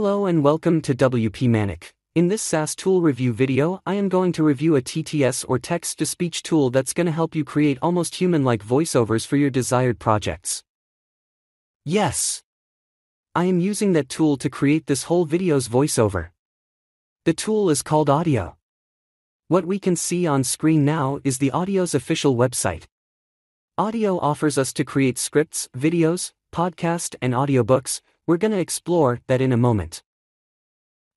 Hello and welcome to WP Manic. In this SaaS tool review video, I am going to review a TTS or text to speech tool that's going to help you create almost human like voiceovers for your desired projects. Yes! I am using that tool to create this whole video's voiceover. The tool is called Awedio. What we can see on screen now is the Awedio's official website. Awedio offers us to create scripts, videos, podcast, and audiobooks. We're going to explore that in a moment.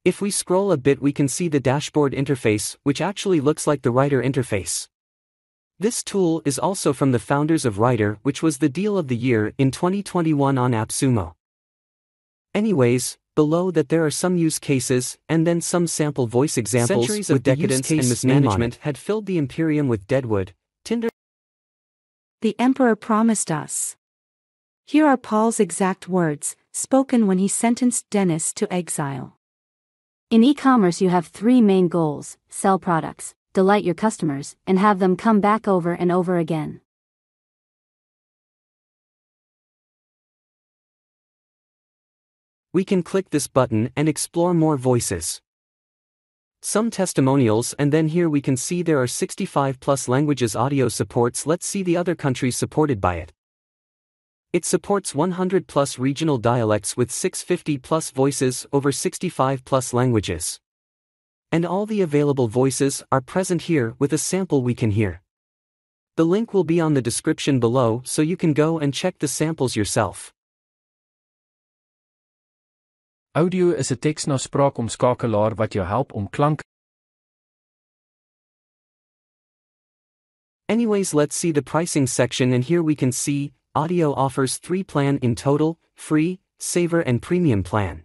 If we scroll a bit, we can see the dashboard interface, which actually looks like the Writer interface. This tool is also from the founders of Writer, which was the deal of the year in 2021 on AppSumo. Anyways, below that there are some use cases, and then some sample voice examples Centuries with of the use decadence and mismanagement had filled the Imperium with Deadwood, Tinder The Emperor promised us. Here are Paul's exact words, spoken when he sentenced Dennis to exile. In e-commerce you have three main goals, sell products, delight your customers, and have them come back over and over again. we can click this button and explore more voices. Some testimonials and then here we can see there are 65 plus languages Awedio supports let's see the other countries supported by it. It supports 100 plus regional dialects with 650 plus voices over 65 plus languages. And all the available voices are present here with a sample we can hear. The link will be on the description below so you can go and check the samples yourself. Awedio is 'n teks-na-spraakomskakelaar wat jou help om klank Anyways, let's see the pricing section and here we can see Awedio offers 3 plan in total, free, saver and premium plan.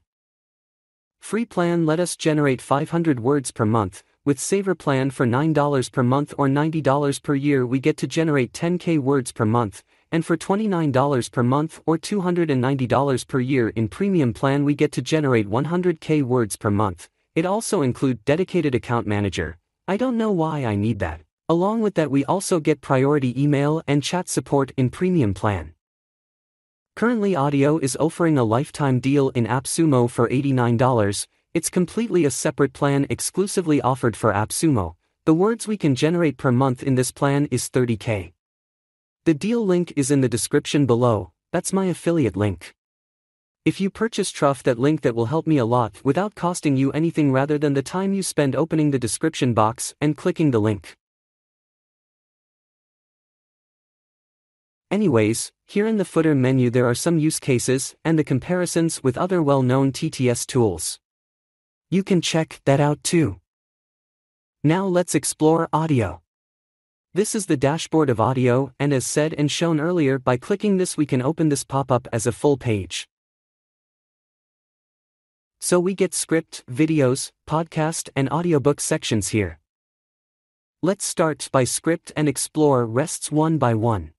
Free plan let us generate 500 words per month, with saver plan for $9 per month or $90 per year we get to generate 10k words per month, and for $29 per month or $290 per year in premium plan we get to generate 100k words per month. It also include dedicated account manager. I don't know why I need that. Along with that we also get priority email and chat support in premium plan. Currently Awedio is offering a lifetime deal in AppSumo for $89. It's completely a separate plan exclusively offered for AppSumo. The words we can generate per month in this plan is 30k. The deal link is in the description below, that's my affiliate link. If you purchase Truff that link that will help me a lot without costing you anything rather than the time you spend opening the description box and clicking the link. Anyways, here in the footer menu there are some use cases and the comparisons with other well-known TTS tools. You can check that out too. Now let's explore Awedio. This is the dashboard of Awedio and as said and shown earlier by clicking this we can open this pop-up as a full page. So we get script, videos, podcast and audiobook sections here. Let's start by script and explore rests one by one.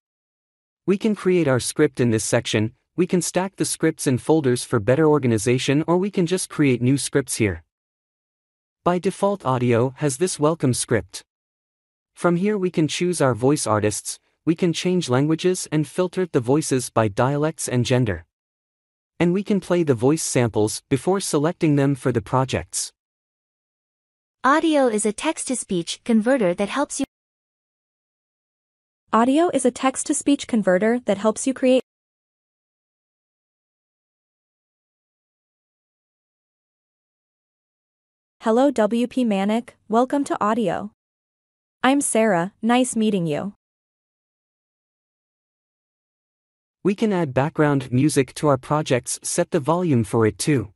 We can create our script in this section, we can stack the scripts in folders for better organization or we can just create new scripts here. By default Awedio has this welcome script. From here we can choose our voice artists, we can change languages and filter the voices by dialects and gender. And we can play the voice samples before selecting them for the projects. Awedio is a text-to-speech converter that helps you Awedio is a text-to-speech converter that helps you create Hello WP Manic, welcome to Awedio. I'm Sarah, nice meeting you. We can add background music to our projects, set the volume for it too.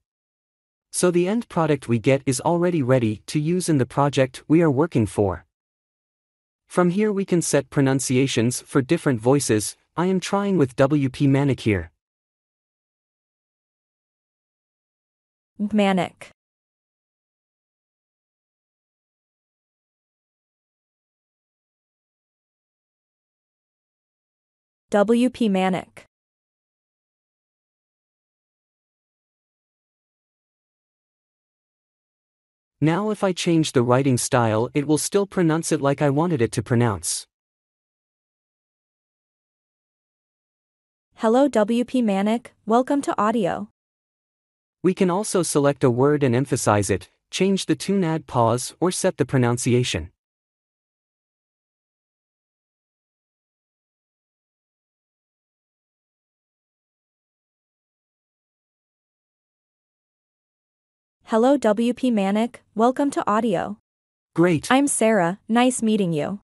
So the end product we get is already ready to use in the project we are working for. From here we can set pronunciations for different voices, I am trying with WP Manic here. Manic. WP Manic. Now if I change the writing style it will still pronounce it like I wanted it to pronounce. Hello WP Manic, welcome to Awedio. We can also select a word and emphasize it, change the tune add pause or set the pronunciation. Hello WP Manic, welcome to Awedio. Great. I'm Sarah, nice meeting you.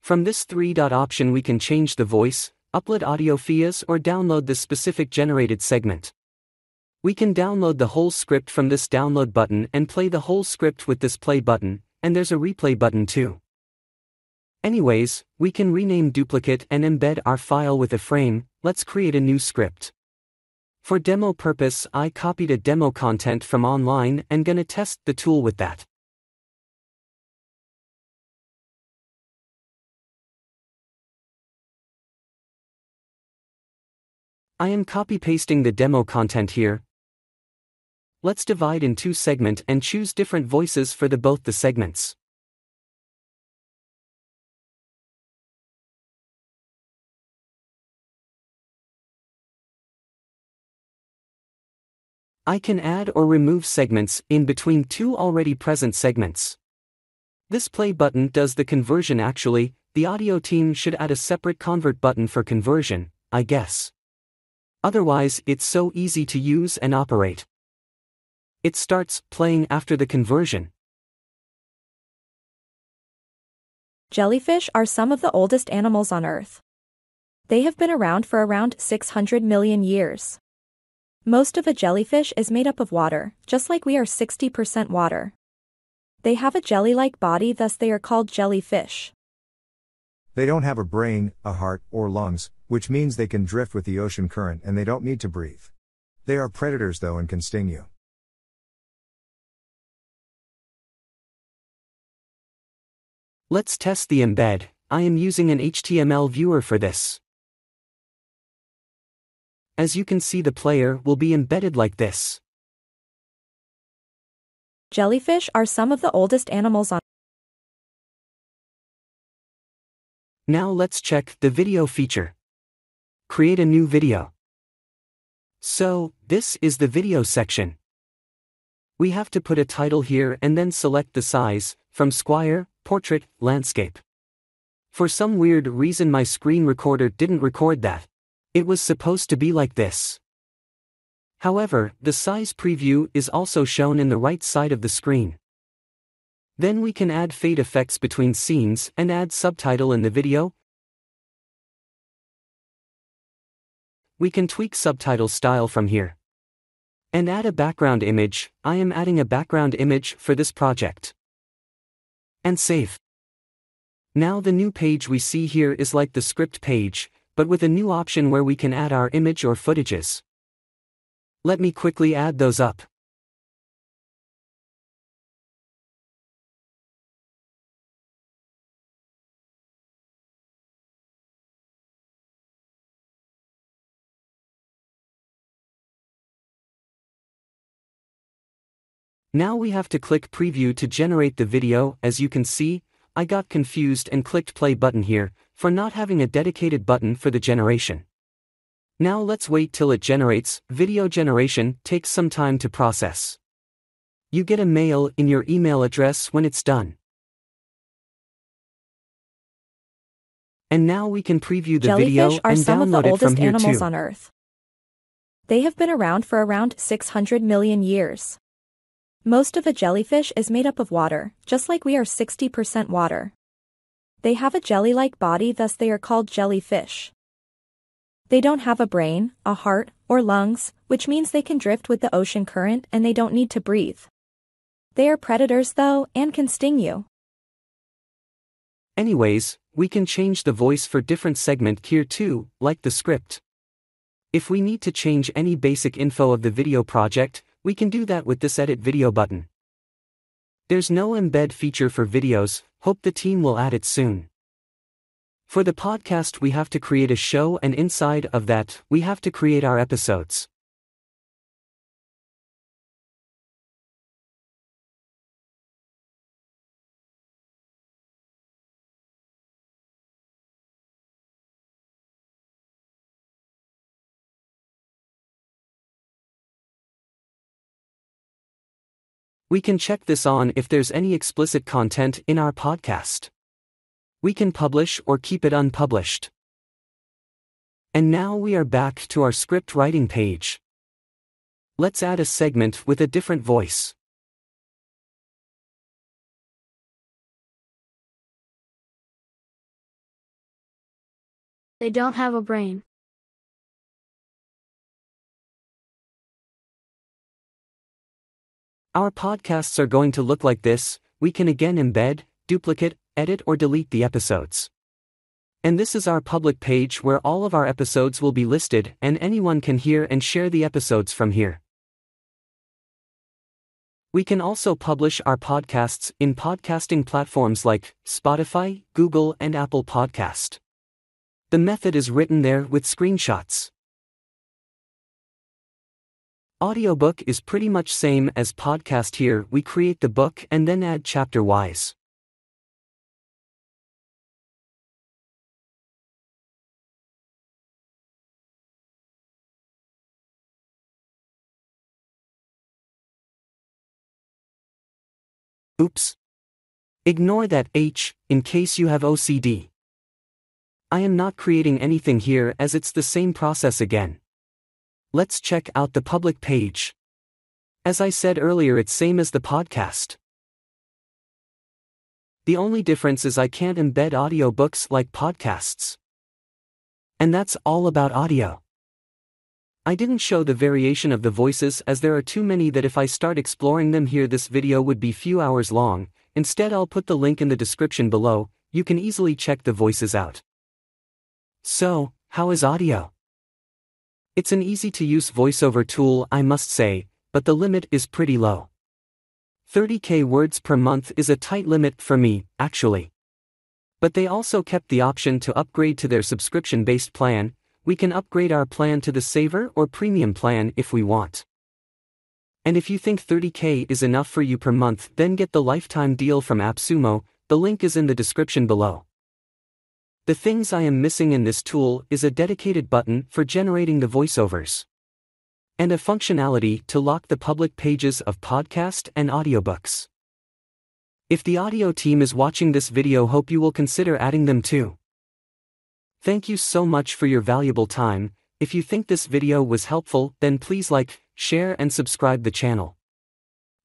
From this three-dot option we can change the voice, upload audio files or download the specific generated segment. We can download the whole script from this download button and play the whole script with this play button, and there's a replay button too. Anyways, we can rename duplicate and embed our file with a frame, let's create a new script. For demo purpose I copied a demo content from online and gonna test the tool with that. I am copy pasting the demo content here. Let's divide in two segment and choose different voices for the both the segments. I can add or remove segments in between two already present segments. This play button does the conversion actually, the Awedio team should add a separate convert button for conversion, I guess. Otherwise, it's so easy to use and operate. It starts playing after the conversion. Jellyfish are some of the oldest animals on Earth. They have been around for around 600 million years. Most of a jellyfish is made up of water, just like we are 60% water. They have a jelly-like body thus they are called jellyfish. They don't have a brain, a heart, or lungs, which means they can drift with the ocean current and they don't need to breathe. They are predators though and can sting you. Let's test the embed, I am using an HTML viewer for this. As you can see the player will be embedded like this. Jellyfish are some of the oldest animals on Now let's check the video feature. Create a new video. So, this is the video section. We have to put a title here and then select the size, from Squire, Portrait, Landscape. For some weird reason my screen recorder didn't record that. It was supposed to be like this. However, the size preview is also shown in the right side of the screen. Then we can add fade effects between scenes and add subtitle in the video. We can tweak subtitle style from here. And add a background image, I am adding a background image for this project. And save. Now the new page we see here is like the script page, but with a new option where we can add our image or footages. Let me quickly add those up. Now we have to click preview to generate the video, as you can see, I got confused and clicked play button here, for not having a dedicated button for the generation. Now let's wait till it generates, video generation takes some time to process. You get a mail in your email address when it's done. And now we can preview the Jellyfish video are and some of the download it from oldest here animals too. on Earth. They have been around for around 600 million years. Most of a jellyfish is made up of water, just like we are 60% water. They have a jelly-like body thus they are called jellyfish. They don't have a brain, a heart, or lungs, which means they can drift with the ocean current and they don't need to breathe. They are predators though and can sting you. Anyways, we can change the voice for different segment here too, like the script. If we need to change any basic info of the video project, we can do that with this edit video button. There's no embed feature for videos, hope the team will add it soon. For the podcast we have to create a show and inside of that, we have to create our episodes. We can check this on if there's any explicit content in our podcast. We can publish or keep it unpublished. And now we are back to our script writing page. Let's add a segment with a different voice. They don't have a brain. Our podcasts are going to look like this, we can again embed, duplicate, edit or delete the episodes. And this is our public page where all of our episodes will be listed and anyone can hear and share the episodes from here. We can also publish our podcasts in podcasting platforms like Spotify, Google, and Apple Podcast. The method is written there with screenshots. Audiobook is pretty much same as podcast here we create the book and then add chapter wise. Oops. Ignore that H, in case you have OCD. I am not creating anything here as it's the same process again. Let's check out the public page. As I said earlier it's same as the podcast. The only difference is I can't embed audiobooks like podcasts. And that's all about Awedio. I didn't show the variation of the voices as there are too many that if I start exploring them here this video would be few hours long, instead I'll put the link in the description below, you can easily check the voices out. So, how is Awedio? It's an easy to use voiceover tool I must say, but the limit is pretty low. 30k words per month is a tight limit for me, actually. But they also kept the option to upgrade to their subscription based plan, we can upgrade our plan to the Saver or Premium plan if we want. And if you think 30k is enough for you per month, then get the lifetime deal from AppSumo, the link is in the description below. The things I am missing in this tool is a dedicated button for generating the voiceovers. And a functionality to lock the public pages of podcast and audiobooks. If the Awedio team is watching this video hope you will consider adding them too. Thank you so much for your valuable time, if you think this video was helpful then please like, share and subscribe the channel.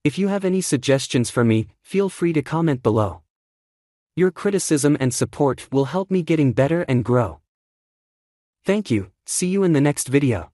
If you have any suggestions for me, feel free to comment below. Your criticism and support will help me getting better and grow. Thank you, see you in the next video.